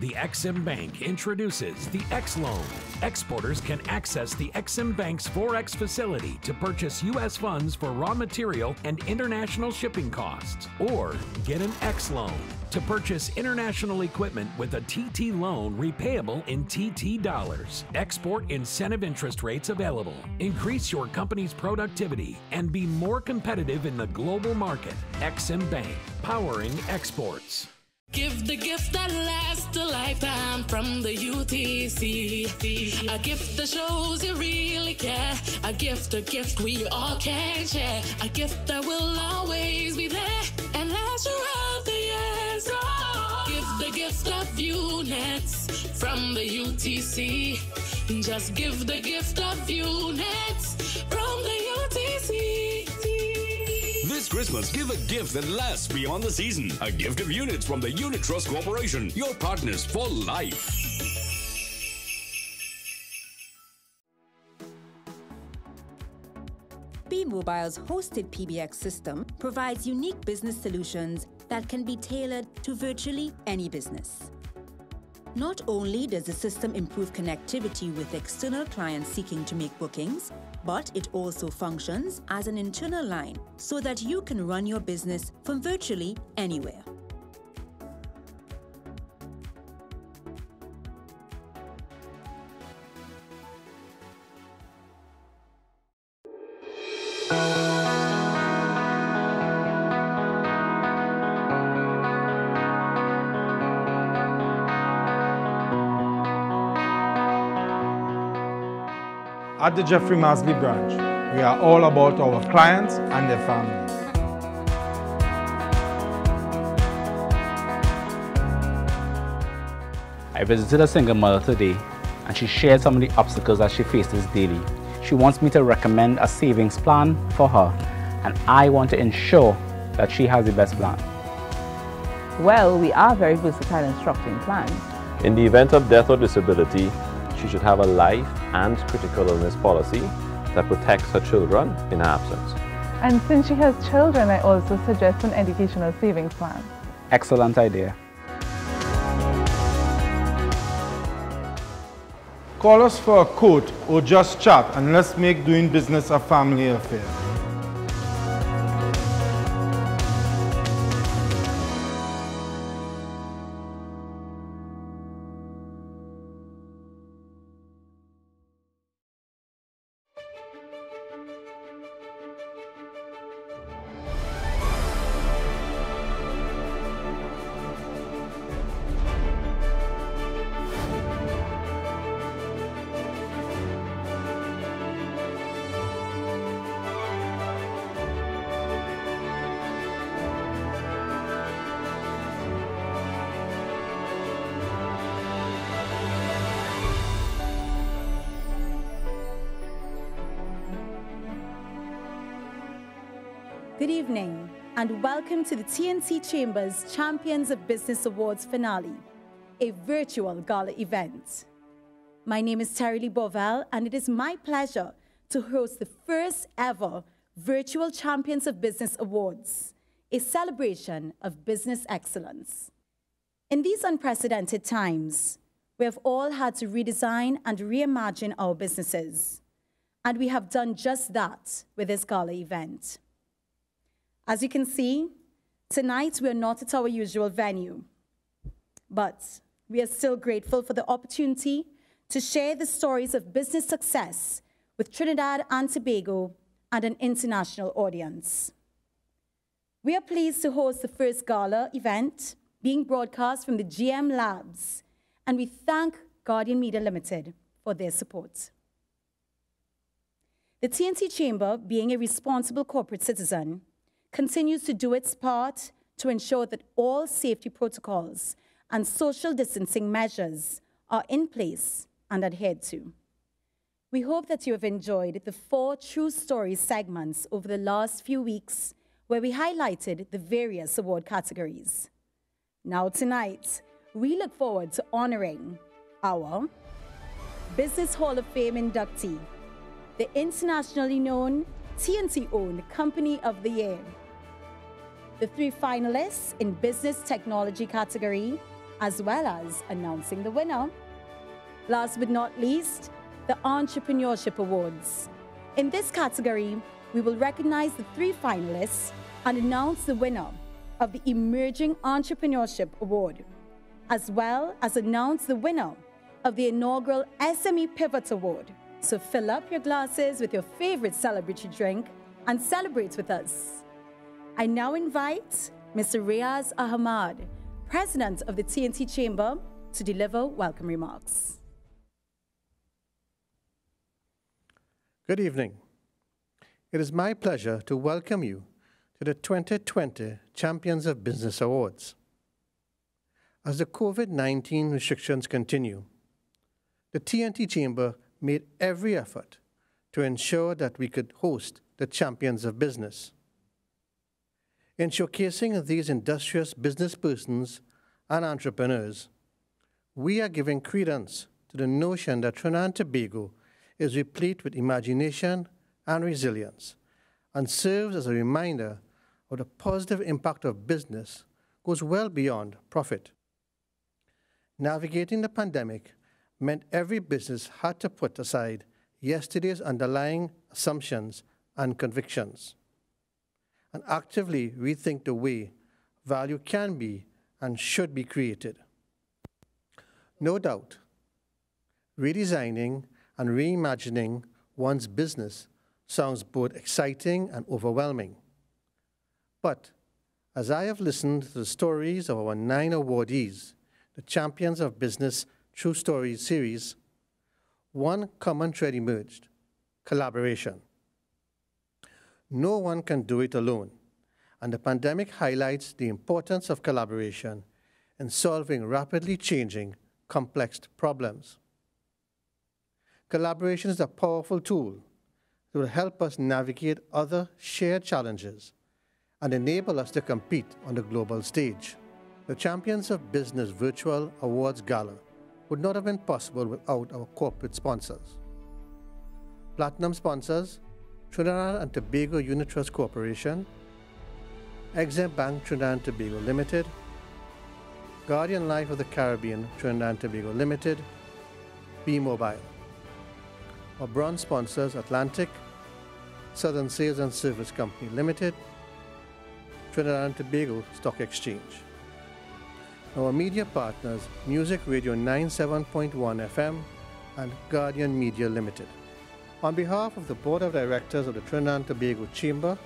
The Exim Bank introduces the X Loan. Exporters can access the Exim Bank's Forex facility to purchase U.S. funds for raw material and international shipping costs, or get an X Loan to purchase international equipment with a TT loan repayable in TT dollars. Export incentive interest rates available. Increase your company's productivity and be more competitive in the global market. Exim Bank, powering exports. Give the gift that lasts a lifetime from the UTC. A gift that shows you really care. A gift, a gift we all can share. A gift that will always be there and last throughout the years. Oh, give the gift of units from the UTC. Just give the gift of units from the UTC. Christmas, give a gift that lasts beyond the season. A gift of units from the Unit Trust Corporation, your partners for life. B-Mobile's hosted PBX system provides unique business solutions that can be tailored to virtually any business. Not only does the system improve connectivity with external clients seeking to make bookings, but it also functions as an internal line so that you can run your business from virtually anywhere. At the Jeffrey Masley branch, we are all about our clients and their families. I visited a single mother today and she shared some of the obstacles that she faces daily. She wants me to recommend a savings plan for her and I want to ensure that she has the best plan. Well, we are very versatile in structuring plans. In the event of death or disability, she should have a life and critical illness policy that protects her children in her absence. And since she has children, I also suggest an educational savings plan. Excellent idea. Call us for a quote or just chat and let's make doing business a family affair. And welcome to the TNT Chambers Champions of Business Awards finale, a virtual gala event. My name is Teri-Leigh Bovell, and it is my pleasure to host the first ever Virtual Champions of Business Awards, a celebration of business excellence. In these unprecedented times, we have all had to redesign and reimagine our businesses, and we have done just that with this gala event. As you can see, tonight we are not at our usual venue, but we are still grateful for the opportunity to share the stories of business success with Trinidad and Tobago and an international audience. We are pleased to host the first gala event being broadcast from the GM Labs, and we thank Guardian Media Limited for their support. The TNT Chamber, being a responsible corporate citizen, continues to do its part to ensure that all safety protocols and social distancing measures are in place and adhered to. We hope that you have enjoyed the four True Stories segments over the last few weeks where we highlighted the various award categories. Now tonight, we look forward to honoring our Business Hall of Fame inductee, the internationally known TNT-owned Company of the Year, the three finalists in Business Technology category, as well as announcing the winner. Last but not least, the Entrepreneurship Awards. In this category, we will recognize the three finalists and announce the winner of the Emerging Entrepreneurship Award, as well as announce the winner of the inaugural SME Pivot Award. So fill up your glasses with your favorite celebratory drink and celebrate with us. I now invite Mr. Riaz Ahmad, President of the TNT Chamber, to deliver welcome remarks. Good evening. It is my pleasure to welcome you to the 2020 Champions of Business Awards. As the COVID 19 restrictions continue, the TNT Chamber made every effort to ensure that we could host the champions of business. In showcasing these industrious business persons and entrepreneurs, we are giving credence to the notion that Trinidad and Tobago is replete with imagination and resilience and serves as a reminder of the positive impact of business goes well beyond profit. Navigating the pandemic meant every business had to put aside yesterday's underlying assumptions and convictions and actively rethink the way value can be and should be created. No doubt, redesigning and reimagining one's business sounds both exciting and overwhelming. But as I have listened to the stories of our nine awardees, the champions of business True Stories series, one common thread emerged collaboration. No one can do it alone, and the pandemic highlights the importance of collaboration in solving rapidly changing, complex problems. Collaboration is a powerful tool that will help us navigate other shared challenges and enable us to compete on the global stage. The Champions of Business Virtual Awards Gala would not have been possible without our corporate sponsors. Platinum sponsors Trinidad and Tobago Unit Trust Corporation, Exim Bank Trinidad and Tobago Limited, Guardian Life of the Caribbean Trinidad and Tobago Limited, B Mobile. Our bronze sponsors Atlantic, Southern Sales and Service Company Limited, Trinidad and Tobago Stock Exchange. Our media partners, Music Radio 97.1 FM and Guardian Media Limited. On behalf of the Board of Directors of the Trinidad and Tobago Chamber,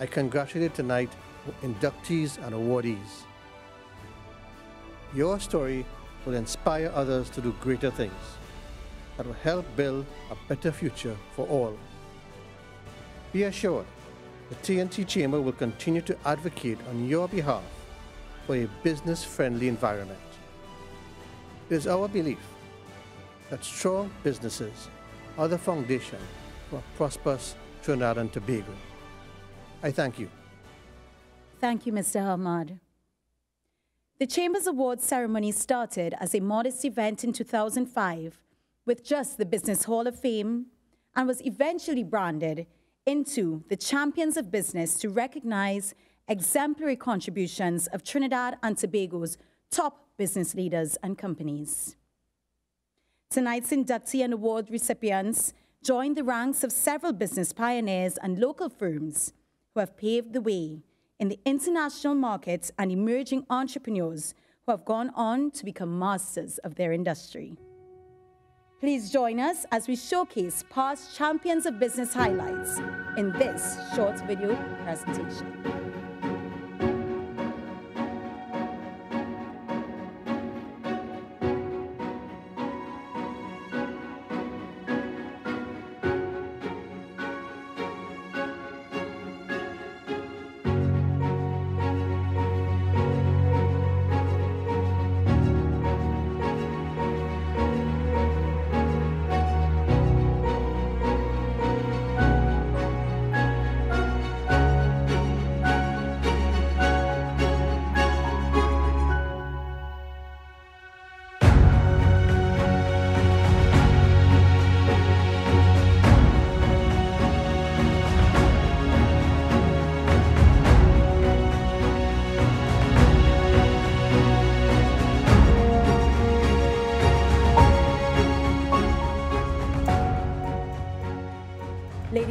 I congratulate tonight inductees and awardees. Your story will inspire others to do greater things that will help build a better future for all. Be assured, the TNT Chamber will continue to advocate on your behalf for a business friendly environment. It is our belief that strong businesses are the foundation for prosperous Trinidad and Tobago. I thank you. Thank you, Mr. Ahmad. The Chambers Awards ceremony started as a modest event in 2005 with just the Business Hall of Fame and was eventually branded into the Champions of Business to recognize exemplary contributions of Trinidad and Tobago's top business leaders and companies. Tonight's inductee and award recipients join the ranks of several business pioneers and local firms who have paved the way in the international markets and emerging entrepreneurs who have gone on to become masters of their industry. Please join us as we showcase past champions of business highlights in this short video presentation.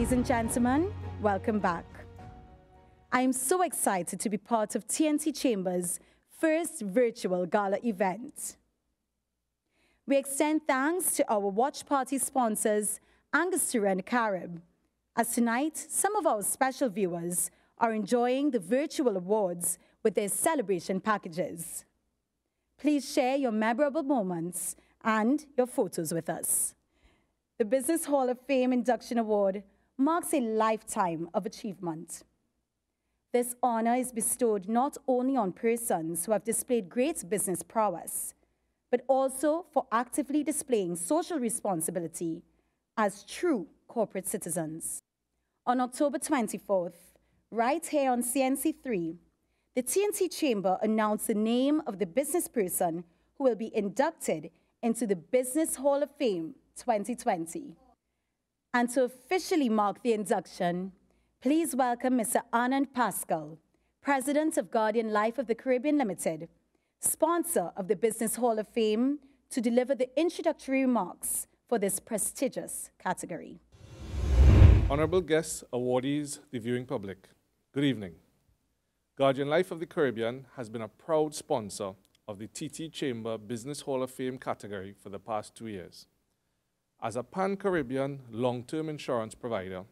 Ladies and gentlemen, welcome back. I am so excited to be part of TNT Chambers' first virtual gala event. We extend thanks to our watch party sponsors, Angostura and Carib, as tonight some of our special viewers are enjoying the virtual awards with their celebration packages. Please share your memorable moments and your photos with us. The Business Hall of Fame Induction Award marks a lifetime of achievement. This honor is bestowed not only on persons who have displayed great business prowess, but also for actively displaying social responsibility as true corporate citizens. On October 24th, right here on CNC3, the TNT Chamber announced the name of the business person who will be inducted into the Business Hall of Fame 2020. And to officially mark the induction, please welcome Mr. Anand Pascal, President of Guardian Life of the Caribbean Limited, sponsor of the Business Hall of Fame, to deliver the introductory remarks for this prestigious category. Honorable guests, awardees, the viewing public, good evening. Guardian Life of the Caribbean has been a proud sponsor of the TT Chamber Business Hall of Fame category for the past two years. As a pan-Caribbean long-term insurance provider,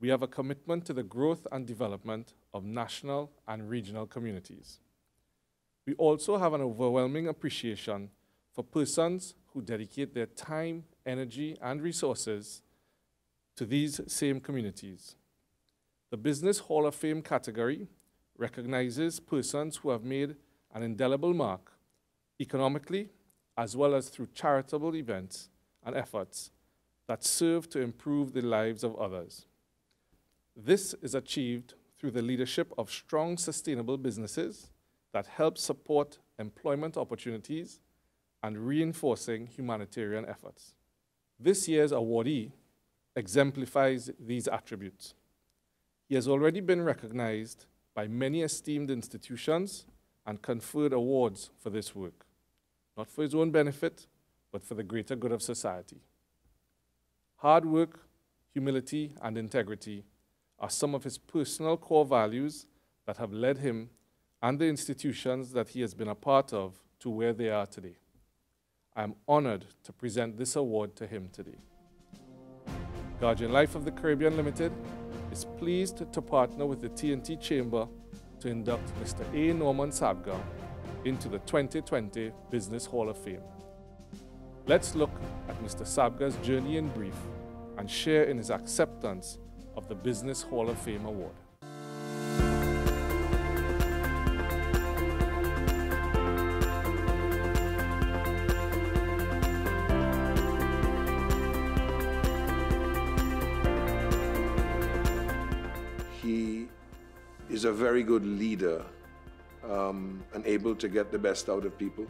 we have a commitment to the growth and development of national and regional communities. We also have an overwhelming appreciation for persons who dedicate their time, energy, and resources to these same communities. The Business Hall of Fame category recognizes persons who have made an indelible mark economically as well as through charitable events and efforts that serve to improve the lives of others. This is achieved through the leadership of strong, sustainable businesses that help support employment opportunities and reinforcing humanitarian efforts. This year's awardee exemplifies these attributes. He has already been recognized by many esteemed institutions and conferred awards for this work, not for his own benefit, but for the greater good of society. Hard work, humility, and integrity are some of his personal core values that have led him and the institutions that he has been a part of to where they are today. I am honored to present this award to him today. Guardian Life of the Caribbean Limited is pleased to partner with the TNT Chamber to induct Mr. A. Norman Sabga into the 2020 Business Hall of Fame. Let's look at Mr. Sabga's journey in brief and share in his acceptance of the Business Hall of Fame Award. He is a very good leader um, and able to get the best out of people.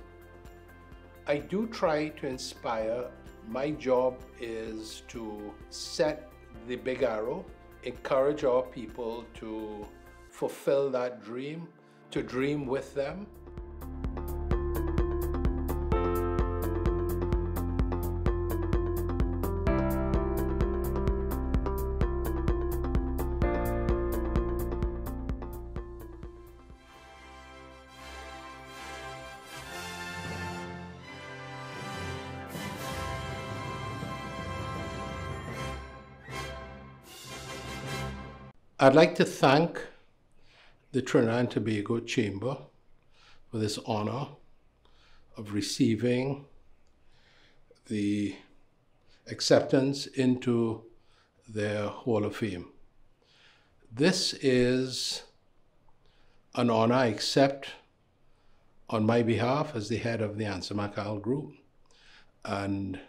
I do try to inspire. My job is to set the big arrow, encourage our people to fulfill that dream, to dream with them. I'd like to thank the Trinidad and Tobago Chamber for this honor of receiving the acceptance into their Hall of Fame. This is an honor I accept on my behalf as the head of the ANSA McAL Group, and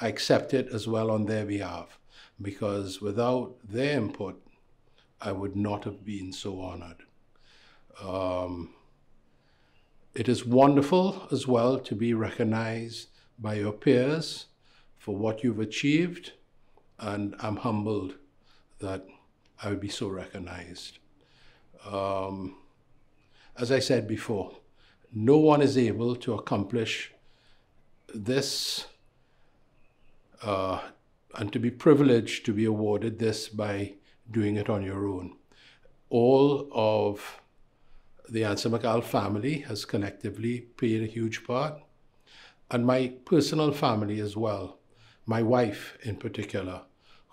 I accept it as well on their behalf because without their input, I would not have been so honored. Um, it is wonderful as well to be recognized by your peers for what you've achieved, and I'm humbled that I would be so recognized. Um, as I said before, no one is able to accomplish this uh, and to be privileged to be awarded this by doing it on your own. All of the ANSA McAL family has collectively played a huge part, and my personal family as well, my wife in particular,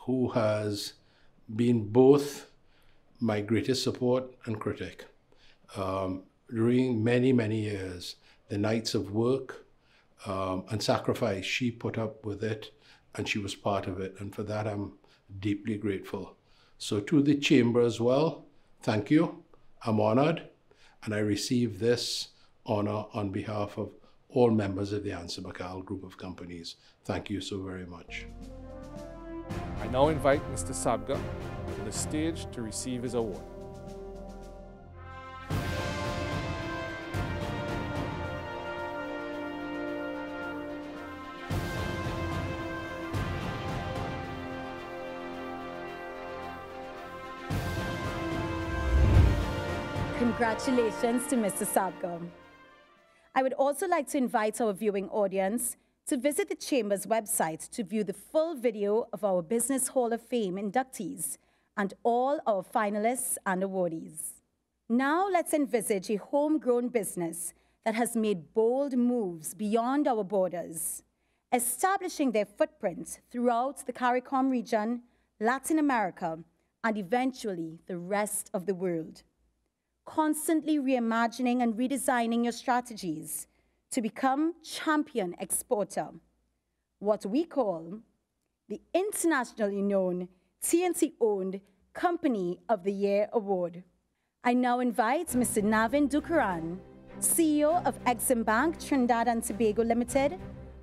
who has been both my greatest support and critic. Um, during many, many years, the nights of work um, and sacrifice, she put up with it and she was part of it. And for that, I'm deeply grateful. So, to the chamber as well, thank you. I'm honored, and I receive this honor on behalf of all members of the ANSA McAL group of companies. Thank you so very much. I now invite Mr. Sabga to the stage to receive his award. Congratulations to Mr. Sabga. I would also like to invite our viewing audience to visit the Chamber's website to view the full video of our Business Hall of Fame inductees and all our finalists and awardees. Now let's envisage a homegrown business that has made bold moves beyond our borders, establishing their footprint throughout the CARICOM region, Latin America, and eventually the rest of the world constantly reimagining and redesigning your strategies to become champion exporter, what we call the internationally known TNT-owned Company of the Year Award. I now invite Mr. Navin Dookeran, CEO of Exim Bank Trinidad and Tobago Limited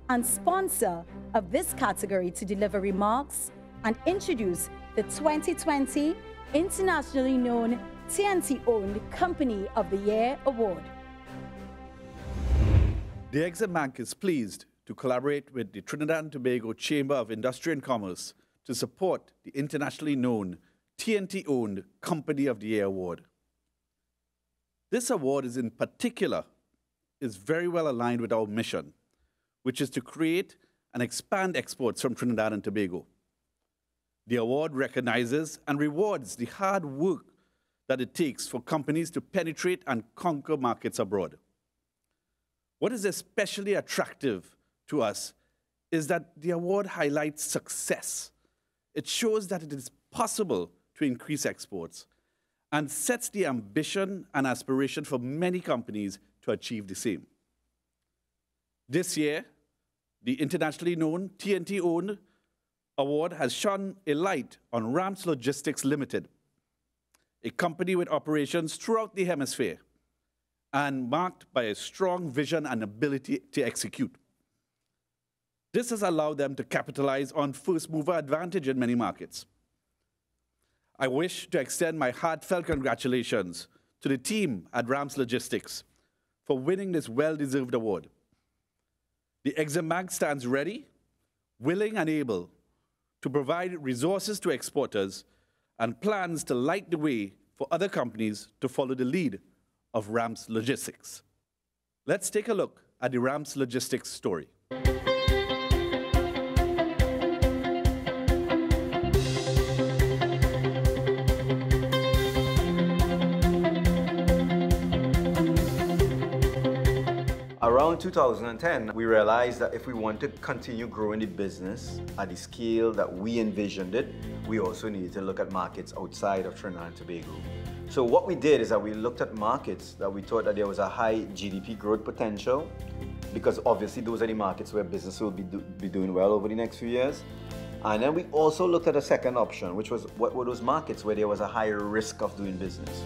and sponsor of this category to deliver remarks and introduce the 2020 internationally known TNT-owned Company of the Year Award. The Exim Bank is pleased to collaborate with the Trinidad and Tobago Chamber of Industry and Commerce to support the internationally known TNT-owned Company of the Year Award. This award is in particular is very well aligned with our mission, which is to create and expand exports from Trinidad and Tobago. The award recognizes and rewards the hard work that it takes for companies to penetrate and conquer markets abroad. What is especially attractive to us is that the award highlights success. It shows that it is possible to increase exports and sets the ambition and aspiration for many companies to achieve the same. This year, the internationally known TNT owned award has shone a light on Ramps Logistics Limited, a company with operations throughout the hemisphere and marked by a strong vision and ability to execute. This has allowed them to capitalize on first mover advantage in many markets. I wish to extend my heartfelt congratulations to the team at Ramps Logistics for winning this well deserved award. The Exim Bank stands ready, willing, and able to provide resources to exporters and plans to light the way for other companies to follow the lead of Ramps Logistics. Let's take a look at the Ramps Logistics story. Around 2010, we realized that if we want to continue growing the business at the scale that we envisioned it, we also needed to look at markets outside of Trinidad and Tobago. So what we did is that we looked at markets that we thought that there was a high GDP growth potential, because obviously those are the markets where business will be, do, be doing well over the next few years. And then we also looked at a second option, which was what were those markets where there was a higher risk of doing business.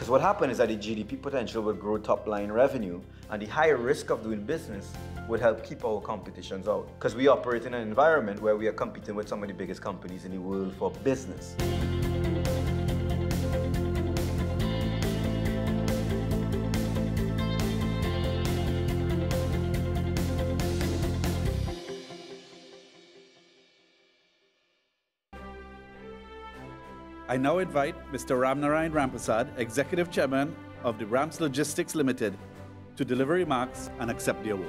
Because what happened is that the GDP potential would grow top line revenue, and the higher risk of doing business would help keep our competitions out. Because we operate in an environment where we are competing with some of the biggest companies in the world for business. I now invite Mr. Ramnarayan Rampersad, Executive Chairman of the Ramps Logistics Limited, to deliver remarks and accept the award.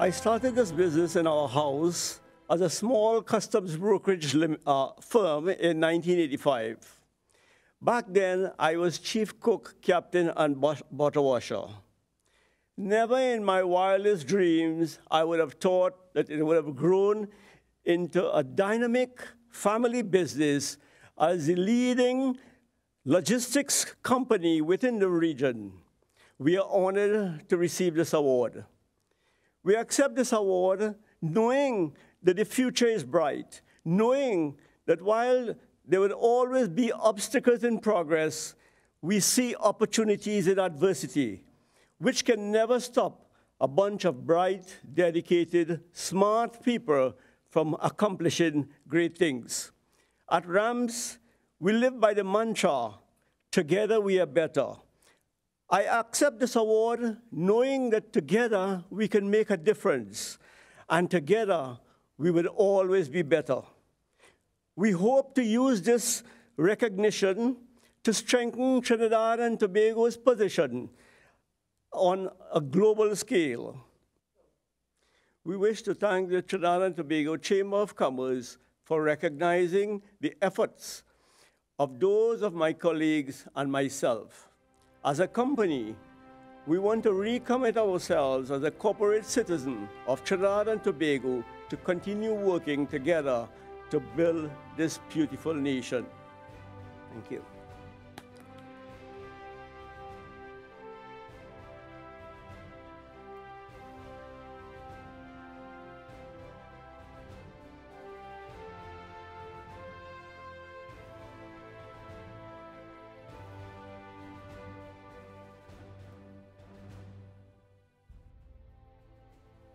I started this business in our house as a small customs brokerage uh, firm in 1985. Back then, I was chief cook, captain, and bottle washer. Never in my wildest dreams I would have thought that it would have grown into a dynamic family business as the leading logistics company within the region. We are honored to receive this award. We accept this award knowing that the future is bright, knowing that while there will always be obstacles in progress, we see opportunities in adversity which can never stop a bunch of bright, dedicated, smart people from accomplishing great things. At RAMPS, we live by the mantra, together we are better. I accept this award knowing that together we can make a difference, and together we will always be better. We hope to use this recognition to strengthen Trinidad and Tobago's position on a global scale. We wish to thank the Trinidad and Tobago Chamber of Commerce for recognizing the efforts of those of my colleagues and myself. As a company, we want to recommit ourselves as a corporate citizen of Trinidad and Tobago to continue working together to build this beautiful nation. Thank you.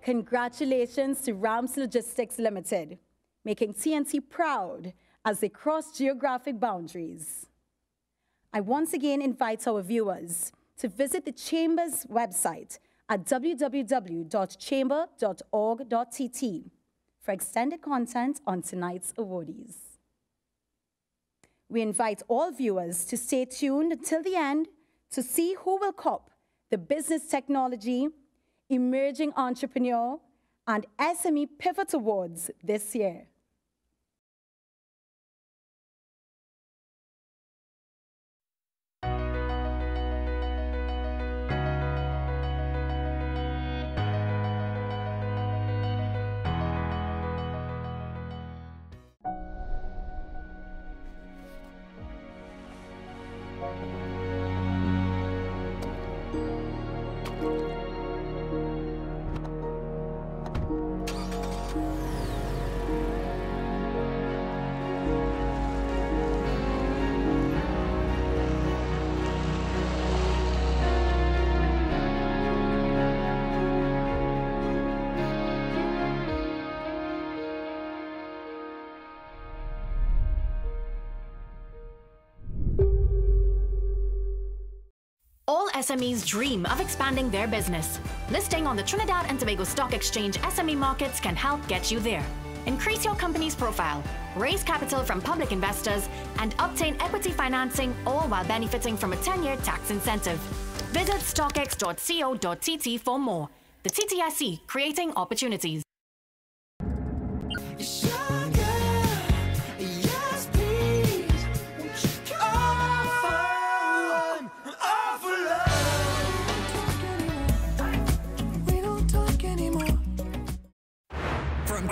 Congratulations to Ramps Logistics Limited, making TNT proud as they cross geographic boundaries. I once again invite our viewers to visit the Chamber's website at www.chamber.org.tt for extended content on tonight's awardees. We invite all viewers to stay tuned till the end to see who will cop the Business Technology Emerging Entrepreneur, and SME Pivot Awards this year. SMEs dream of expanding their business. Listing on the Trinidad and Tobago Stock Exchange SME markets can help get you there. Increase your company's profile, raise capital from public investors, and obtain equity financing, all while benefiting from a 10-year tax incentive. Visit stockex.co.tt for more. The TTSE, creating opportunities.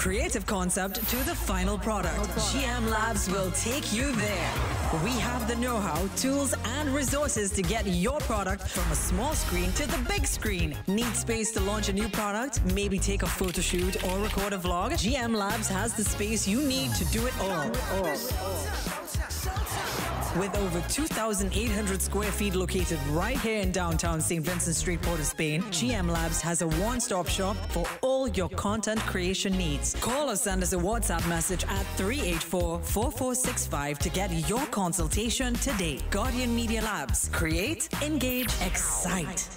Creative concept to the final product. GM Labs will take you there. We have the know-how, tools, and resources to get your product from a small screen to the big screen. Need space to launch a new product? Maybe take a photo shoot or record a vlog? GM Labs has the space you need to do it all. With over 2,800 square feet located right here in downtown St. Vincent Street, Port of Spain, GM Labs has a one-stop shop for all your content creation needs. Call or send us a WhatsApp message at 384-4465 to get your consultation today. Guardian Media Labs. Create, engage, excite.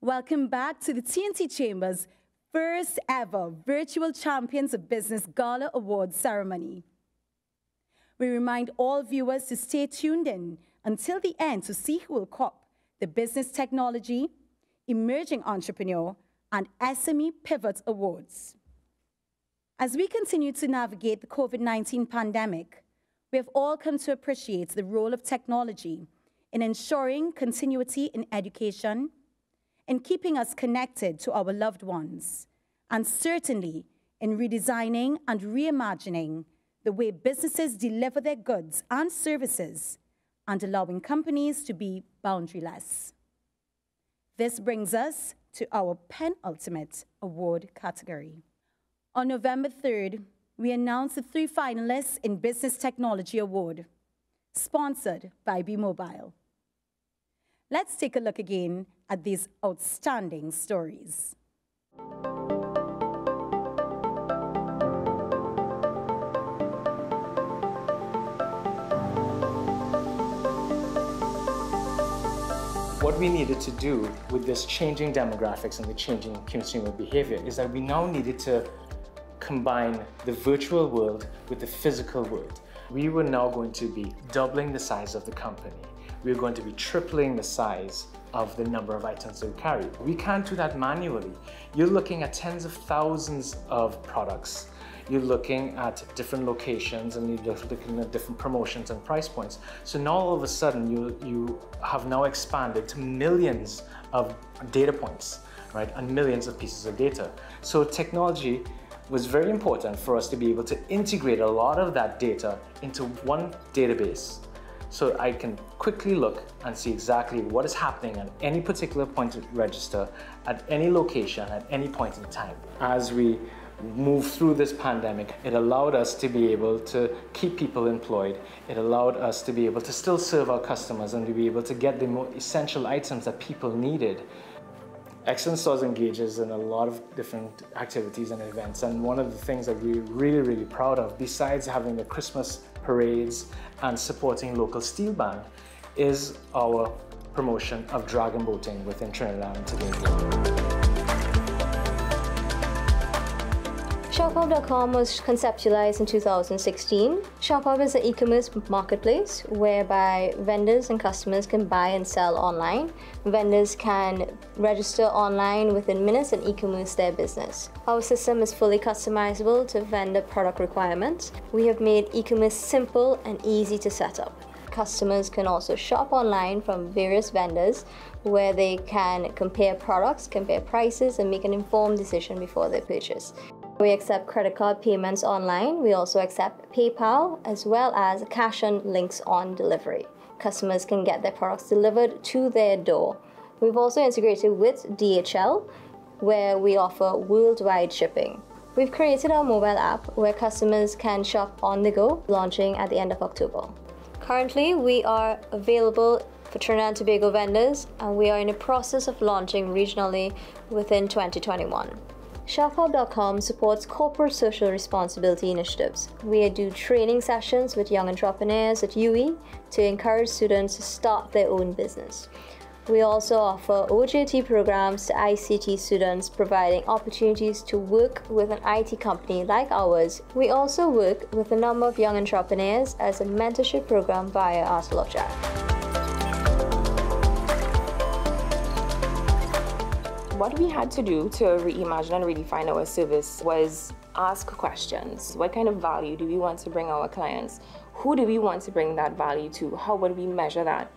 Welcome back to the TNT Chambers first ever Virtual Champions of Business Gala Awards ceremony. We remind all viewers to stay tuned in until the end to see who will cop the Business Technology, Emerging Entrepreneur, and SME Pivot Awards. As we continue to navigate the COVID 19 pandemic, we have all come to appreciate the role of technology in ensuring continuity in education, in keeping us connected to our loved ones, and certainly in redesigning and reimagining the way businesses deliver their goods and services and allowing companies to be boundaryless. This brings us to our penultimate award category. On November 3rd, we announced the three finalists in Business Technology Award, sponsored by B-Mobile. Let's take a look again at these outstanding stories. what we needed to do with this changing demographics and the changing consumer behavior is that we now needed to combine the virtual world with the physical world. We were now going to be doubling the size of the company. We were going to be tripling the size of the number of items that we carry. We can't do that manually. You're looking at tens of thousands of products. You're looking at different locations and you're looking at different promotions and price points. So now all of a sudden you, you have now expanded to millions of data points, right? And millions of pieces of data. So technology was very important for us to be able to integrate a lot of that data into one database so I can quickly look and see exactly what is happening at any particular point of register at any location at any point in time. As we move through this pandemic, it allowed us to be able to keep people employed. It allowed us to be able to still serve our customers and to be able to get the more essential items that people needed Excellent Stores engages in a lot of different activities and events and one of the things that we're really, really proud of, besides having the Christmas parades and supporting local steel band, is our promotion of dragon boating within Trinidad and Tobago. ShopHub.com was conceptualized in 2016. ShopHub is an e-commerce marketplace whereby vendors and customers can buy and sell online. Vendors can register online within minutes and e-commerce their business. Our system is fully customizable to vendor product requirements. We have made e-commerce simple and easy to set up. Customers can also shop online from various vendors where they can compare products, compare prices, and make an informed decision before they purchase. We accept credit card payments online. We also accept PayPal as well as cash and links on delivery. Customers can get their products delivered to their door. We've also integrated with DHL where we offer worldwide shipping. We've created our mobile app where customers can shop on the go, launching at the end of October. Currently, we are available for Trinidad and Tobago vendors, and we are in the process of launching regionally within 2021. ShopHub.com supports corporate social responsibility initiatives. We do training sessions with young entrepreneurs at UE to encourage students to start their own business. We also offer OJT programs to ICT students, providing opportunities to work with an IT company like ours. We also work with a number of young entrepreneurs as a mentorship program via Arthur Lok Jack. What we had to do to reimagine and redefine our service was ask questions. What kind of value do we want to bring our clients? Who do we want to bring that value to? How would we measure that?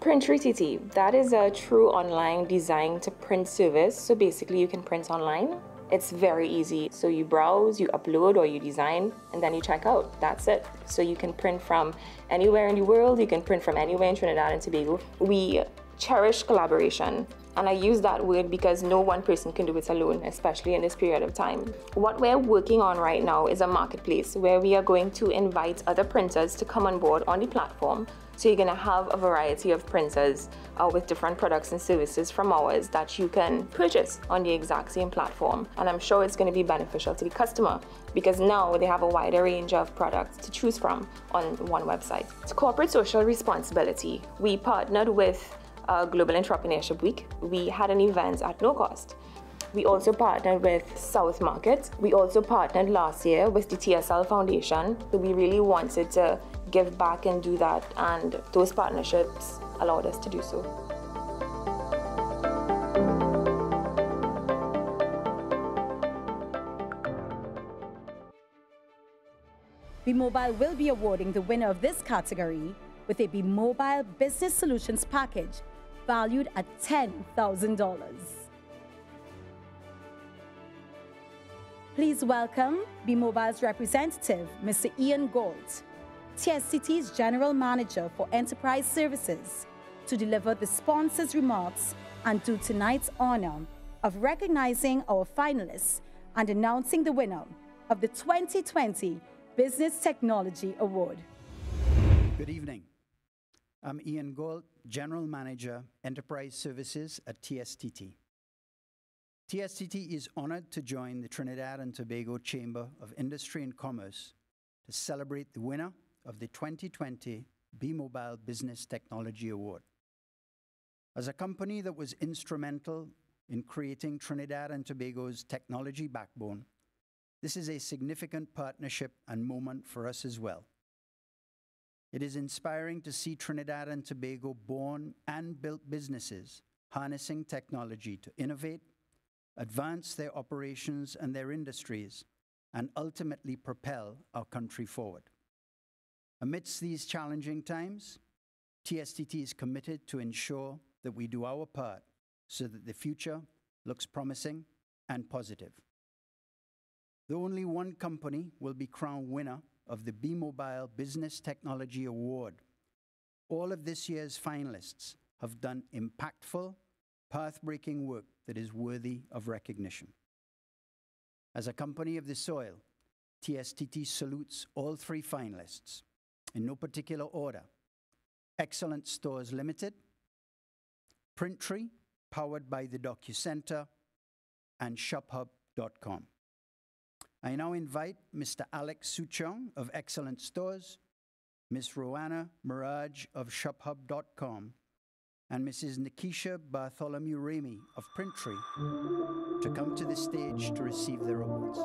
Print TT, that is a true online design to print service. So basically you can print online. It's very easy. So you browse, you upload or you design, and then you check out. That's it. So you can print from anywhere in the world. You can print from anywhere in Trinidad and Tobago. We cherish collaboration. And I use that word because no one person can do it alone, especially in this period of time. What we're working on right now is a marketplace where we are going to invite other printers to come on board on the platform. So you're gonna have a variety of printers uh, with different products and services from ours that you can purchase on the exact same platform. And I'm sure it's gonna be beneficial to the customer because now they have a wider range of products to choose from on one website. It's corporate social responsibility. We partnered with Global Entrepreneurship Week, we had an event at no cost. We also partnered with South Market. We also partnered last year with the TSL Foundation. So we really wanted to give back and do that, and those partnerships allowed us to do so. B-Mobile will be awarding the winner of this category with a B-Mobile Business Solutions package valued at $10,000. Please welcome B-Mobile's representative, Mr. Ian Gold, TSTT's General Manager for Enterprise Services, to deliver the sponsor's remarks and do tonight's honor of recognizing our finalists and announcing the winner of the 2020 Business Technology Award. Good evening. I'm Ian Gold, General Manager, Enterprise Services at TSTT. TSTT is honored to join the Trinidad and Tobago Chamber of Industry and Commerce to celebrate the winner of the 2020 B-Mobile Business Technology Award. As a company that was instrumental in creating Trinidad and Tobago's technology backbone, this is a significant partnership and moment for us as well. It is inspiring to see Trinidad and Tobago born and built businesses harnessing technology to innovate, advance their operations and their industries, and ultimately propel our country forward. Amidst these challenging times, TSTT is committed to ensure that we do our part so that the future looks promising and positive. Though only one company will be crowned winner of the B-Mobile Business Technology Award, all of this year's finalists have done impactful, path-breaking work that is worthy of recognition. As a company of the soil, TSTT salutes all three finalists in no particular order. Excellent Stores Limited, Printtree, powered by the DocuCenter, and ShopHub.com. I now invite Mr. Alex Suchong of Excellent Stores, Ms. Roanna Mirage of ShopHub.com, and Mrs. Nikisha Bartholomew Ramey of Printtree to come to the stage to receive their awards.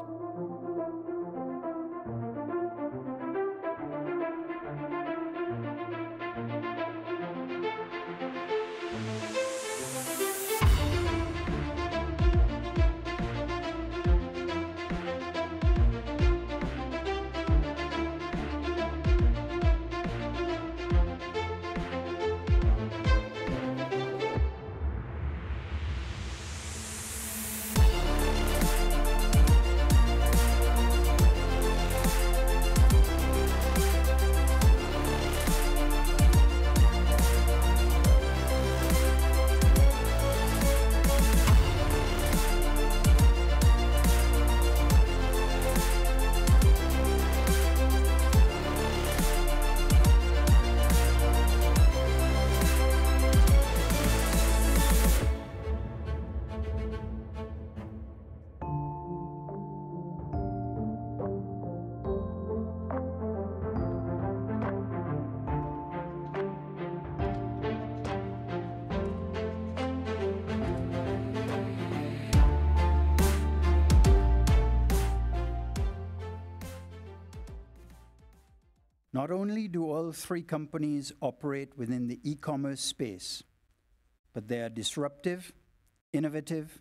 Not only do all three companies operate within the e-commerce space, but they are disruptive, innovative,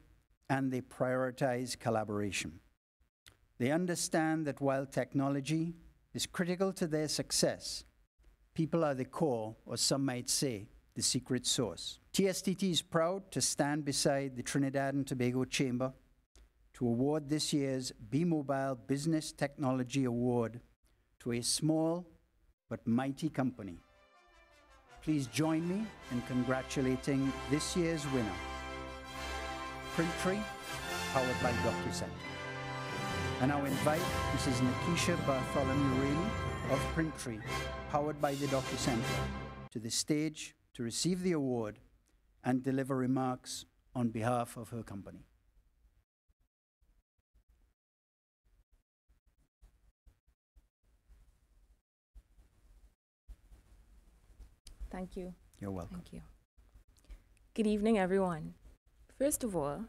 and they prioritize collaboration. They understand that while technology is critical to their success, people are the core, or some might say, the secret sauce. TSTT is proud to stand beside the Trinidad and Tobago Chamber to award this year's B-Mobile Business Technology Award to a small but mighty company. Please join me in congratulating this year's winner, Printtree, powered by. And I invite Mrs. Nikisha Bartholomew Ramey of Printtree, powered by the DocuCenter, to the stage to receive the award and deliver remarks on behalf of her company. Thank you. You're welcome. Thank you. Good evening, everyone. First of all,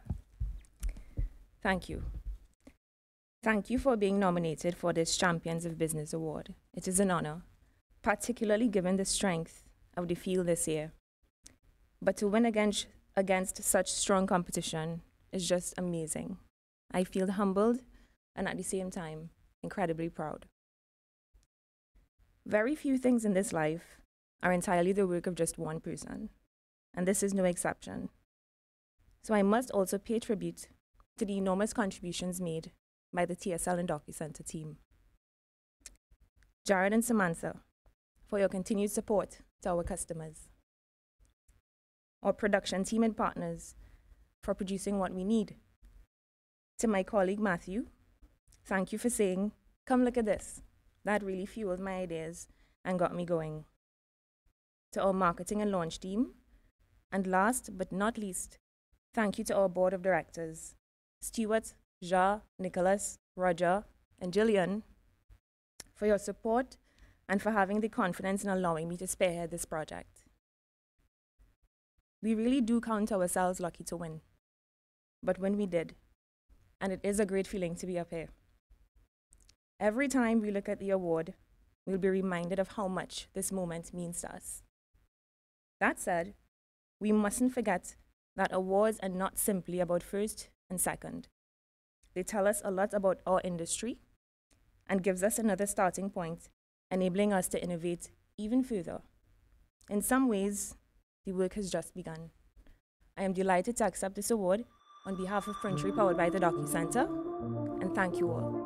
thank you. Thank you for being nominated for this Champions of Business Award. It is an honor. particularly given the strength of the field this year. But to win against, against such strong competition is just amazing. I feel humbled and at the same time incredibly proud. Very few things in this life are entirely the work of just one person, and this is no exception. So I must also pay tribute to the enormous contributions made by the TSL and DocuCenter team. Jared and Samantha, for your continued support to our customers. Our production team and partners for producing what we need. To my colleague Matthew, thank you for saying, Come look at this. That really fueled my ideas and got me going. To our marketing and launch team. And last but not least, thank you to our board of directors Stuart, Ja, Nicholas, Roger, and Jillian for your support and for having the confidence in allowing me to spearhead this project. We really do count ourselves lucky to win. But when we did, and it is a great feeling to be up here. Every time we look at the award, we'll be reminded of how much this moment means to us. That said, we mustn't forget that awards are not simply about first and second. They tell us a lot about our industry and gives us another starting point, enabling us to innovate even further. In some ways, the work has just begun. I am delighted to accept this award on behalf of Printtree powered by the DocuCenter, and thank you all.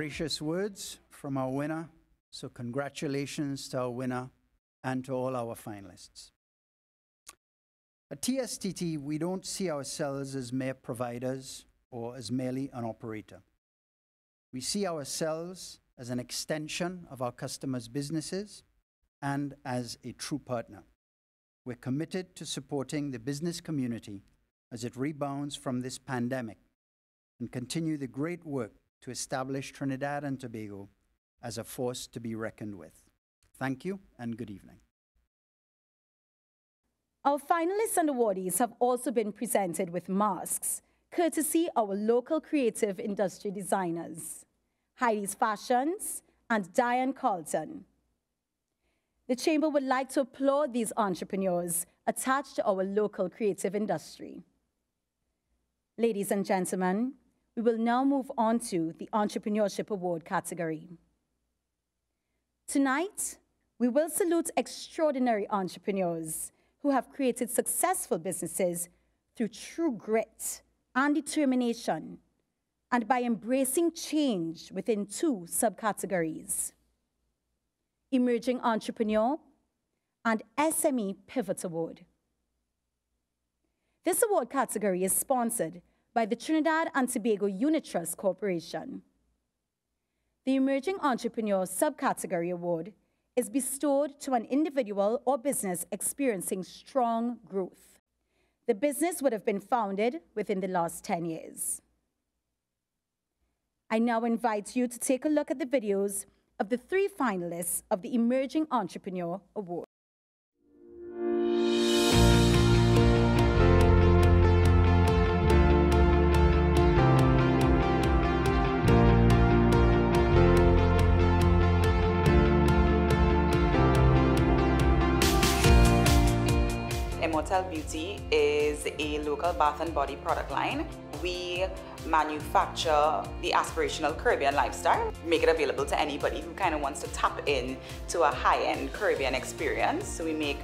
Gracious words from our winner. So, congratulations to our winner and to all our finalists. At TSTT, we don't see ourselves as mere providers or as merely an operator. We see ourselves as an extension of our customers' businesses and as a true partner. We're committed to supporting the business community as it rebounds from this pandemic and continue the great work to establish Trinidad and Tobago as a force to be reckoned with. Thank you and good evening. Our finalists and awardees have also been presented with masks, courtesy our local creative industry designers, Heidi's Fashions and Diane Carlton. The Chamber would like to applaud these entrepreneurs attached to our local creative industry. Ladies and gentlemen, we will now move on to the Entrepreneurship Award category. Tonight, we will salute extraordinary entrepreneurs who have created successful businesses through true grit and determination and by embracing change within two subcategories Emerging Entrepreneur and SME Pivot Award. This award category is sponsored by the Trinidad and Tobago Unit Trust Corporation. The Emerging Entrepreneur Subcategory Award is bestowed to an individual or business experiencing strong growth. The business would have been founded within the last 10 years. I now invite you to take a look at the videos of the three finalists of the Emerging Entrepreneur Award. A local bath and body product line. We manufacture the aspirational Caribbean lifestyle, make it available to anybody who kind of wants to tap in to a high-end Caribbean experience. So we make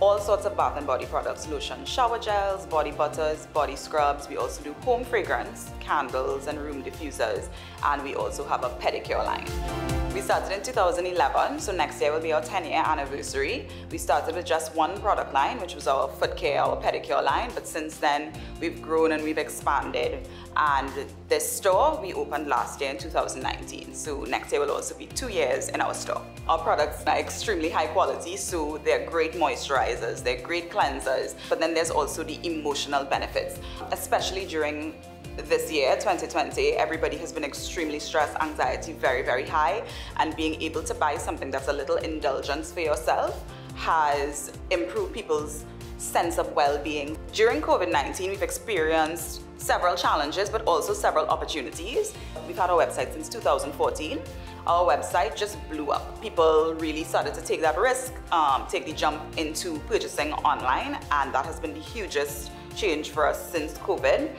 all sorts of bath and body products, lotion, shower gels, body butters, body scrubs. We also do home fragrance, candles and room diffusers. And we also have a pedicure line. We started in 2011, so next year will be our 10 year anniversary. We started with just one product line, which was our foot care, our pedicure line, but since then we've grown and we've expanded. And this store we opened last year in 2019, so next year will also be two years in our store. Our products are extremely high quality, so they're great moisturizers, they're great cleansers, but then there's also the emotional benefits, especially during this year, 2020, everybody has been extremely stressed, anxiety very, very high, and being able to buy something that's a little indulgence for yourself has improved people's sense of well-being. During COVID-19, we've experienced several challenges, but also several opportunities. We've had our website since 2014. Our website just blew up. People really started to take that risk, um, take the jump into purchasing online, and that has been the hugest change for us since COVID.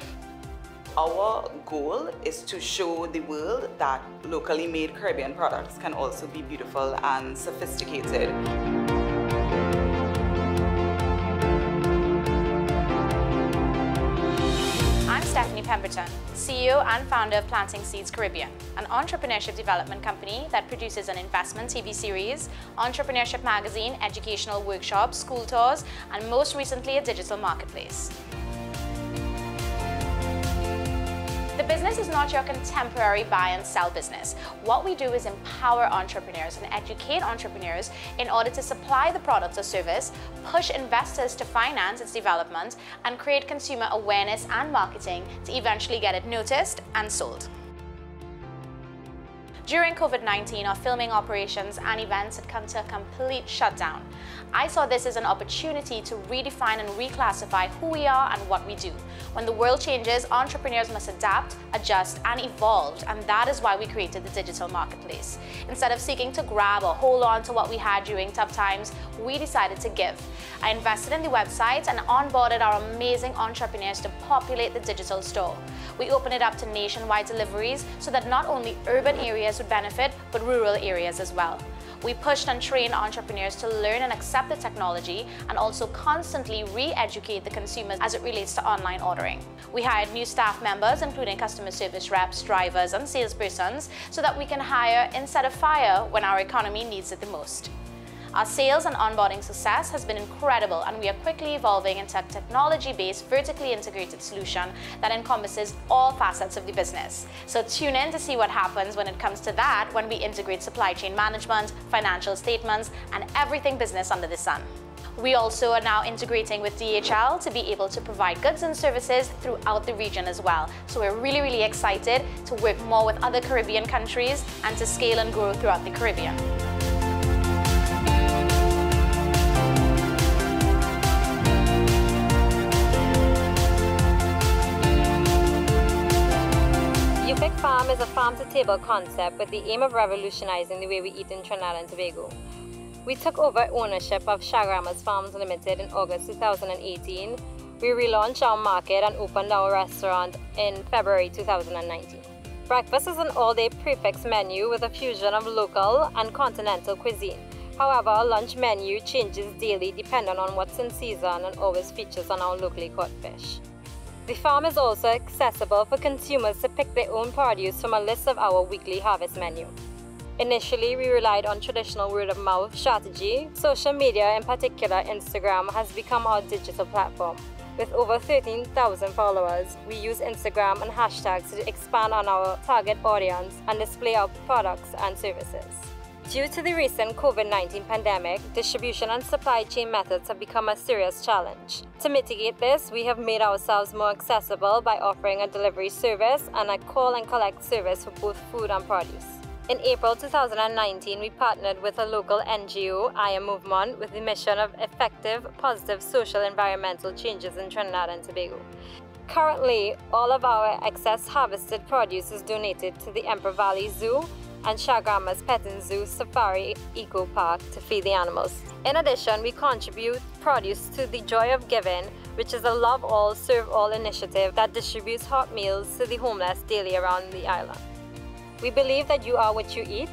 Our goal is to show the world that locally made Caribbean products can also be beautiful and sophisticated. I'm Stephanie Pemberton, CEO and founder of Planting Seeds Caribbean, an entrepreneurship development company that produces an investment TV series, entrepreneurship magazine, educational workshops, school tours, and most recently a digital marketplace. The business is not your contemporary buy and sell business. What we do is empower entrepreneurs and educate entrepreneurs in order to supply the product or service, push investors to finance its development, and create consumer awareness and marketing to eventually get it noticed and sold. During COVID-19, our filming operations and events had come to a complete shutdown. I saw this as an opportunity to redefine and reclassify who we are and what we do. When the world changes, entrepreneurs must adapt, adjust, and evolve, and that is why we created the digital marketplace. Instead of seeking to grab or hold on to what we had during tough times, we decided to give. I invested in the website and onboarded our amazing entrepreneurs to populate the digital store. We opened it up to nationwide deliveries so that not only urban areas would benefit, but rural areas as well. We pushed and trained entrepreneurs to learn and accept the technology and also constantly re-educate the consumers as it relates to online ordering. We hired new staff members, including customer service reps, drivers, and salespersons, so that we can hire instead of fire when our economy needs it the most. Our sales and onboarding success has been incredible and we are quickly evolving into a technology-based, vertically integrated solution that encompasses all facets of the business. So tune in to see what happens when it comes to that when we integrate supply chain management, financial statements, and everything business under the sun. We also are now integrating with DHL to be able to provide goods and services throughout the region as well. So we're really, really excited to work more with other Caribbean countries and to scale and grow throughout the Caribbean. Farm is a farm-to-table concept with the aim of revolutionizing the way we eat in Trinidad and Tobago. We took over ownership of Shagrama's Farms Limited in August 2018. We relaunched our market and opened our restaurant in February 2019. Breakfast is an all-day prix fixe menu with a fusion of local and continental cuisine. However, our lunch menu changes daily depending on what's in season and always features on our locally caught fish. The farm is also accessible for consumers to pick their own produce from a list of our weekly harvest menu. Initially, we relied on traditional word of mouth strategy. Social media, in particular Instagram, has become our digital platform. With over 13,000 followers, we use Instagram and hashtags to expand on our target audience and display our products and services. Due to the recent COVID-19 pandemic, distribution and supply chain methods have become a serious challenge. To mitigate this, we have made ourselves more accessible by offering a delivery service and a call and collect service for both food and produce. In April 2019, we partnered with a local NGO, I Am Movement, with the mission of effective, positive social environmental changes in Trinidad and Tobago. Currently, all of our excess harvested produce is donated to the Emperor Valley Zoo and Shagrama's Pet and Zoo Safari Eco Park to feed the animals. In addition, we contribute produce to the Joy of Giving, which is a Love All, Serve All initiative that distributes hot meals to the homeless daily around the island. We believe that you are what you eat,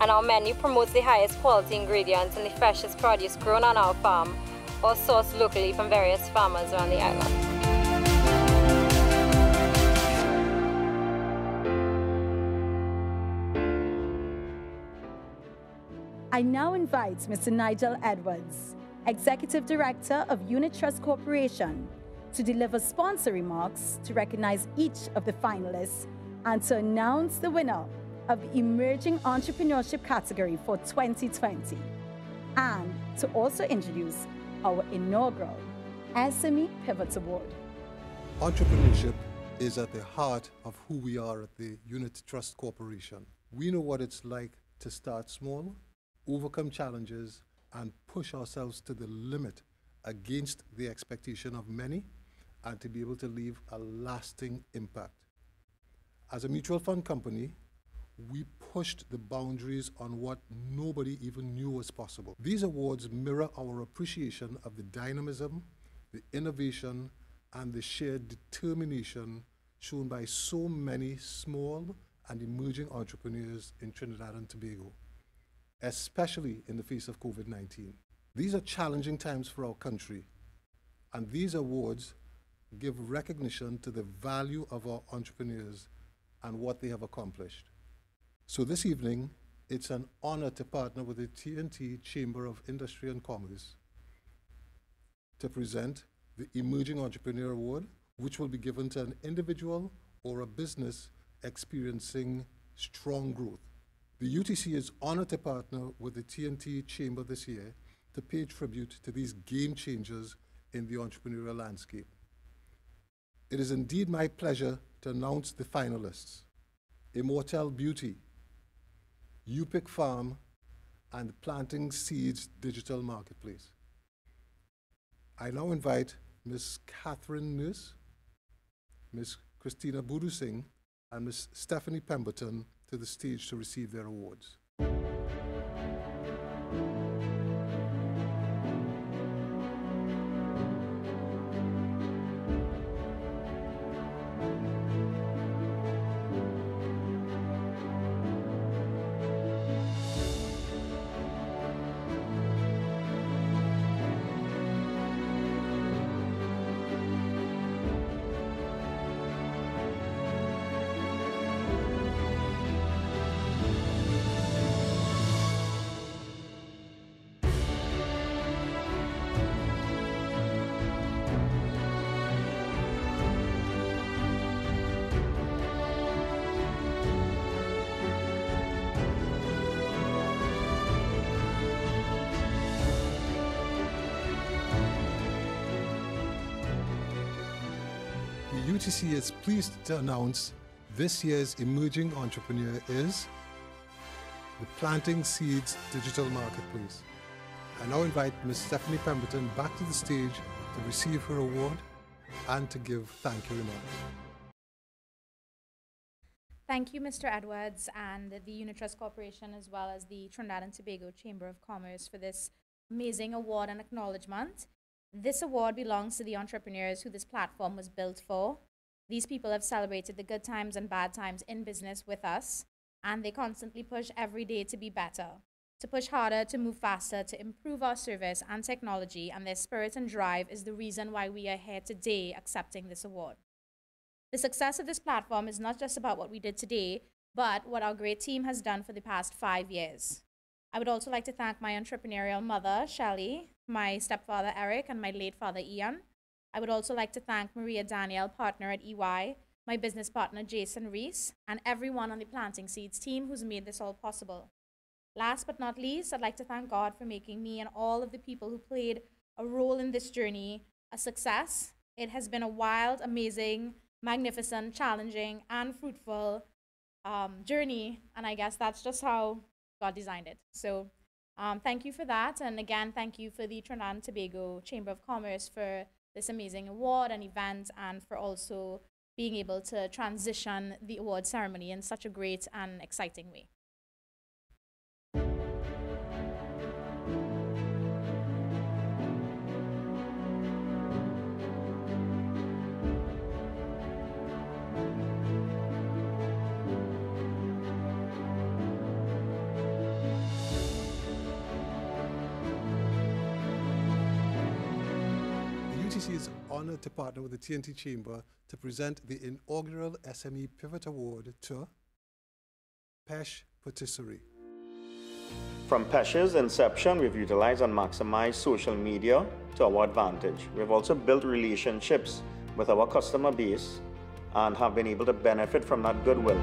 and our menu promotes the highest quality ingredients and the freshest produce grown on our farm or sourced locally from various farmers around the island. I now invite Mr. Nigel Edwards, Executive Director of Unit Trust Corporation, to deliver sponsor remarks to recognize each of the finalists and to announce the winner of the Emerging Entrepreneurship category for 2020, and to also introduce our inaugural SME Pivot Award. Entrepreneurship is at the heart of who we are at the Unit Trust Corporation. We know what it's like to start small, overcome challenges, and push ourselves to the limit against the expectation of many and to be able to leave a lasting impact. As a mutual fund company, we pushed the boundaries on what nobody even knew was possible. These awards mirror our appreciation of the dynamism, the innovation, and the shared determination shown by so many small and emerging entrepreneurs in Trinidad and Tobago, especially in the face of COVID 19. These are challenging times for our country, and these awards give recognition to the value of our entrepreneurs and what they have accomplished. So this evening, it's an honor to partner with the TNT Chamber of Industry and Commerce to present the Emerging Entrepreneur Award, which will be given to an individual or a business experiencing strong growth. The UTC is honored to partner with the TNT Chamber this year to pay tribute to these game changers in the entrepreneurial landscape. It is indeed my pleasure to announce the finalists Immortal Beauty, UPIC Farm, and Planting Seeds Digital Marketplace. I now invite Ms. Catherine Nurse, Ms. Christina Budusing, and Ms. Stephanie Pemberton to the stage to receive their awards. UTC is pleased to announce this year's emerging entrepreneur is the Planting Seeds Digital Marketplace. I now invite Ms. Stephanie Pemberton back to the stage to receive her award and to give thank you remarks. Thank you, Mr. Edwards, and the Unit Trust Corporation, as well as the Trinidad and Tobago Chamber of Commerce for this amazing award and acknowledgement. This award belongs to the entrepreneurs who this platform was built for. These people have celebrated the good times and bad times in business with us, and they constantly push every day to be better, to push harder, to move faster, to improve our service and technology, and their spirit and drive is the reason why we are here today accepting this award. The success of this platform is not just about what we did today, but what our great team has done for the past five years. I would also like to thank my entrepreneurial mother, Shelley, my stepfather, Eric, and my late father, Ian. I would also like to thank Maria Danielle, partner at EY, my business partner, Jason Reese, and everyone on the Planting Seeds team who's made this all possible. Last but not least, I'd like to thank God for making me and all of the people who played a role in this journey a success. It has been a wild, amazing, magnificent, challenging, and fruitful um, journey, and I guess that's just how God designed it. So um, thank you for that. And again, thank you for the Trinidad and Tobago Chamber of Commerce for this amazing award and event and for also being able to transition the award ceremony in such a great and exciting way. Honored to partner with the TNT Chamber to present the inaugural SME Pivot Award to Pesh Patisserie. From Pesh's inception, we've utilized and maximized social media to our advantage. We've also built relationships with our customer base and have been able to benefit from that goodwill.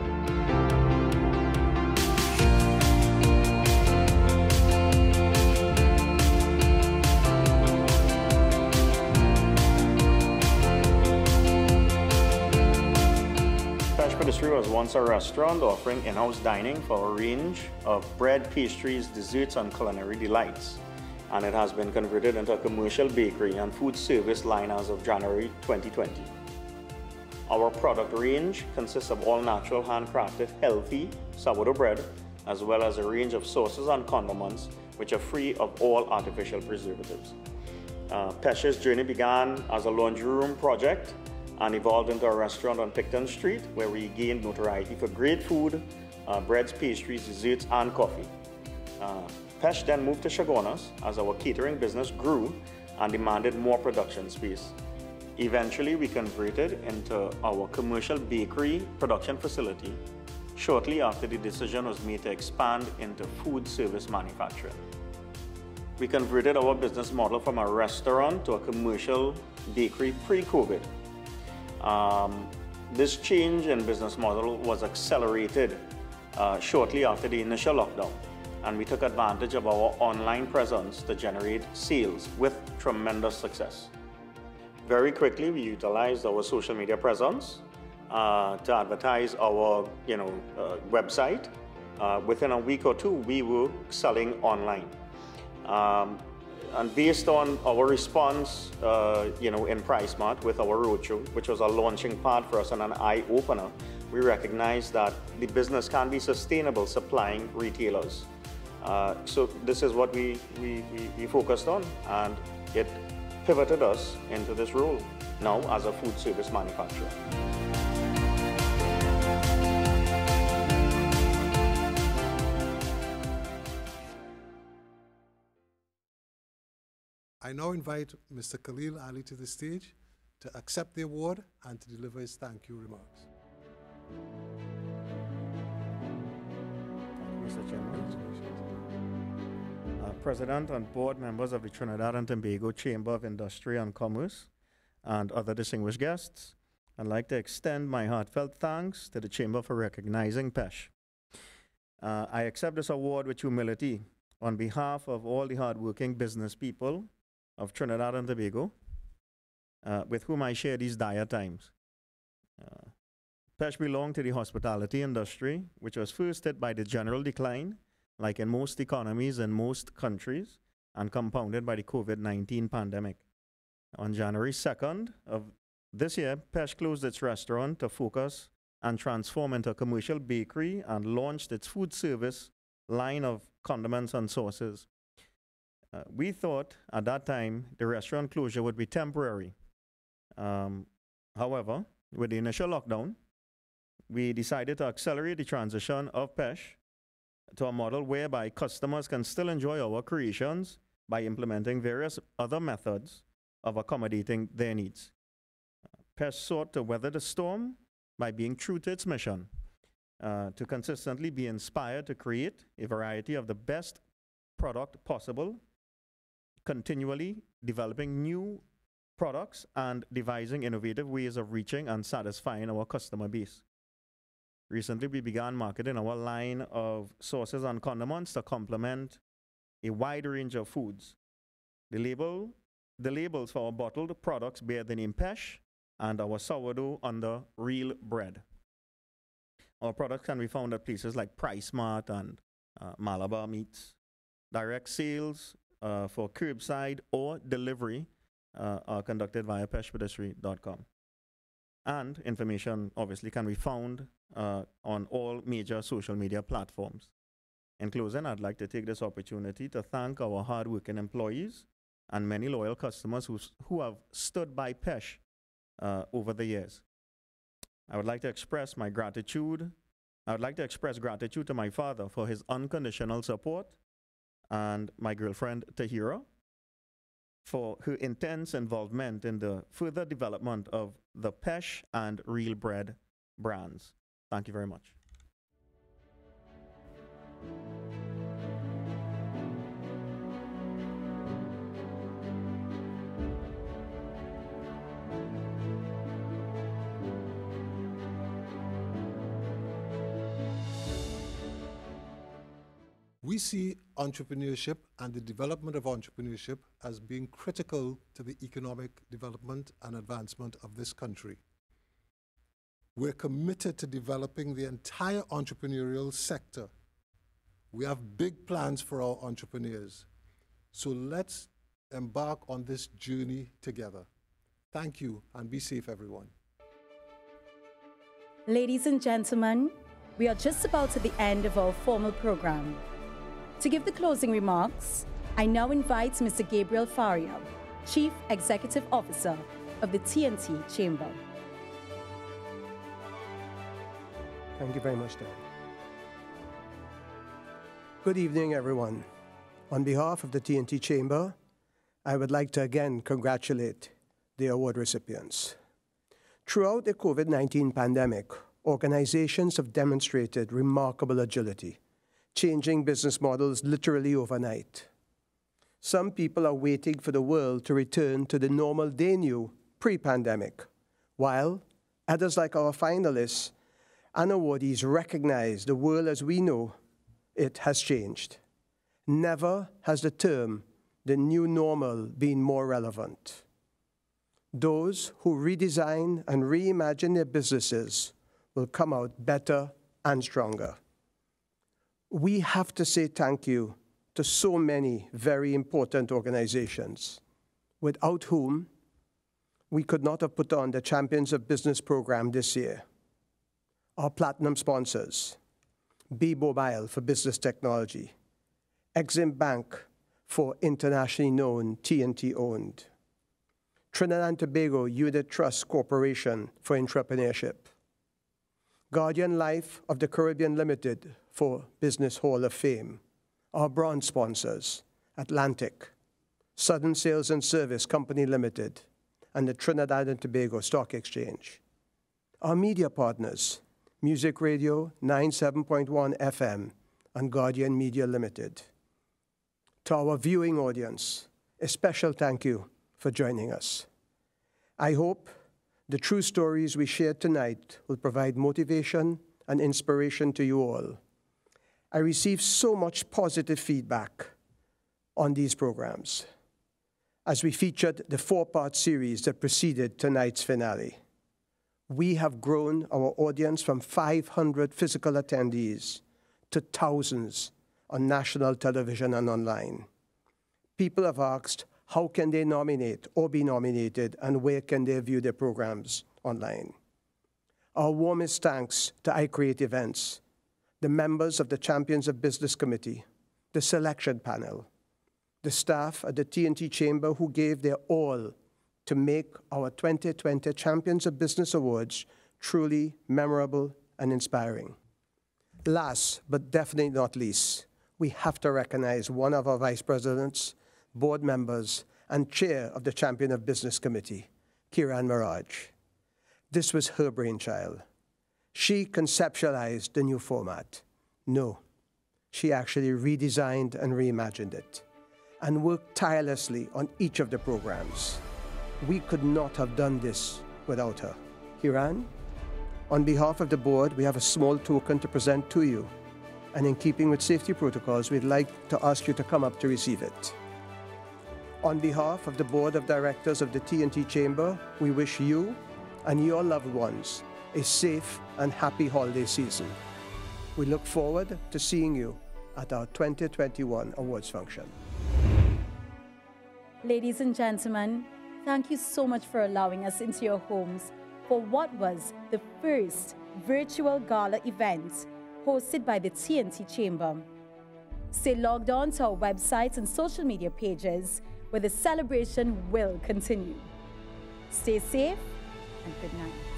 Once a restaurant offering in-house dining for a range of bread, pastries, desserts, and culinary delights. And it has been converted into a commercial bakery and food service line as of January 2020. Our product range consists of all natural handcrafted healthy sourdough bread as well as a range of sauces and condiments which are free of all artificial preservatives. Uh, Pesh's journey began as a laundry room project and evolved into a restaurant on Picton Street where we gained notoriety for great food, uh, breads, pastries, desserts, and coffee. Uh, Pesh then moved to Chaguanas as our catering business grew and demanded more production space. Eventually, we converted into our commercial bakery production facility shortly after the decision was made to expand into food service manufacturing. We converted our business model from a restaurant to a commercial bakery pre-COVID. Um, this change in business model was accelerated uh, shortly after the initial lockdown, and we took advantage of our online presence to generate sales with tremendous success. Very quickly, we utilized our social media presence uh, to advertise our you know, uh, website. Uh, within a week or two, we were selling online. Um, and based on our response, uh, you know, in PriceSmart with our roadshow, which was a launching pad for us and an eye opener, we recognized that the business can be sustainable supplying retailers. Uh, so this is what we, we, we, we focused on and it pivoted us into this role now as a food service manufacturer. I now invite Mr. Khalil Ali to the stage to accept the award and to deliver his thank you remarks. Mr. Chairman. Uh, President and board members of the Trinidad and Tobago Chamber of Industry and Commerce and other distinguished guests, I'd like to extend my heartfelt thanks to the Chamber for recognizing PESH. Uh, I accept this award with humility on behalf of all the hardworking business people of Trinidad and Tobago, uh, with whom I share these dire times. Uh, Pesh belonged to the hospitality industry, which was first hit by the general decline, like in most economies in most countries, and compounded by the COVID 19 pandemic. On January 2nd of this year, Pesh closed its restaurant to focus and transform into a commercial bakery and launched its food service line of condiments and sauces. Uh, we thought at that time the restaurant closure would be temporary. Um, however, with the initial lockdown, we decided to accelerate the transition of PESH to a model whereby customers can still enjoy our creations by implementing various other methods of accommodating their needs. PESH sought to weather the storm by being true to its mission, uh, to consistently be inspired to create a variety of the best product possible continually developing new products and devising innovative ways of reaching and satisfying our customer base. Recently, we began marketing our line of sauces and condiments to complement a wide range of foods. The label, the labels for our bottled products bear the name Pesh and our sourdough under Real Bread. Our products can be found at places like PriceSmart and uh, Malabar Meats. Direct sales uh, for curbside or delivery uh, are conducted via peshpatisserie.com. And information obviously can be found uh, on all major social media platforms. In closing, I'd like to take this opportunity to thank our hardworking employees and many loyal customers who, who have stood by PESH uh, over the years. I would like to express my gratitude. I would like to express gratitude to my father for his unconditional support and my girlfriend Tahira for her intense involvement in the further development of the Pesh and Real Bread brands. Thank you very much. We see entrepreneurship and the development of entrepreneurship as being critical to the economic development and advancement of this country. We're committed to developing the entire entrepreneurial sector. We have big plans for our entrepreneurs. So let's embark on this journey together. Thank you and be safe, everyone. Ladies and gentlemen, we are just about to the end of our formal program. To give the closing remarks, I now invite Mr. Gabriel Faria, Chief Executive Officer of the TNT Chamber. Thank you very much, Dan. Good evening, everyone. On behalf of the TNT Chamber, I would like to again congratulate the award recipients. Throughout the COVID 19 pandemic, organizations have demonstrated remarkable agility, changing business models literally overnight. Some people are waiting for the world to return to the normal they knew pre pandemic, while others, like our finalists and awardees, recognize the world as we know it has changed. Never has the term the new normal been more relevant. Those who redesign and reimagine their businesses will come out better and stronger. We have to say thank you to so many very important organizations, without whom we could not have put on the Champions of Business program this year. Our platinum sponsors, B Mobile for business technology, Exim Bank for internationally known TNT owned, Trinidad and Tobago Unit Trust Corporation for entrepreneurship, Guardian Life of the Caribbean Limited for Business Hall of Fame, our brand sponsors, Atlantic, Southern Sales and Service Company Limited, and the Trinidad and Tobago Stock Exchange. Our media partners, Music Radio 97.1 FM and Guardian Media Limited. To our viewing audience, a special thank you for joining us. I hope the true stories we shared tonight will provide motivation and inspiration to you all. I received so much positive feedback on these programs as we featured the four part series that preceded tonight's finale we have grown our audience from 500 physical attendees to thousands on national television and online. People have asked, how can they nominate or be nominated, and where can they view their programs online? Our warmest thanks to iCreate Events, the members of the Champions of Business Committee, the selection panel, the staff at the TNT Chamber who gave their all to make our 2020 Champions of Business Awards truly memorable and inspiring. Last, but definitely not least, we have to recognize one of our vice presidents, board members, and chair of the Champion of Business Committee, Kiran Maharaj. This was her brainchild. She conceptualized the new format. No, she actually redesigned and reimagined it and worked tirelessly on each of the programs. We could not have done this without her. Kiran, on behalf of the board, we have a small token to present to you. And in keeping with safety protocols, we'd like to ask you to come up to receive it. On behalf of the board of directors of the TNT Chamber, we wish you and your loved ones a safe and happy holiday season. We look forward to seeing you at our 2021 awards function. Ladies and gentlemen, Thank you so much for allowing us into your homes for what was the first virtual gala event hosted by the TNT Chamber. Stay logged on to our websites and social media pages where the celebration will continue. Stay safe and good night.